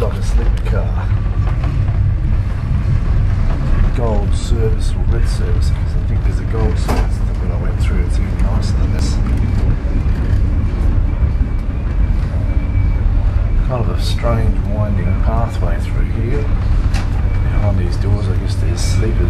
not a sleeper car. Gold service or red service, because I think there's a gold service that when I went through, it's even nicer than this. Kind of a strange winding pathway through here. Behind these doors, I guess there's sleepers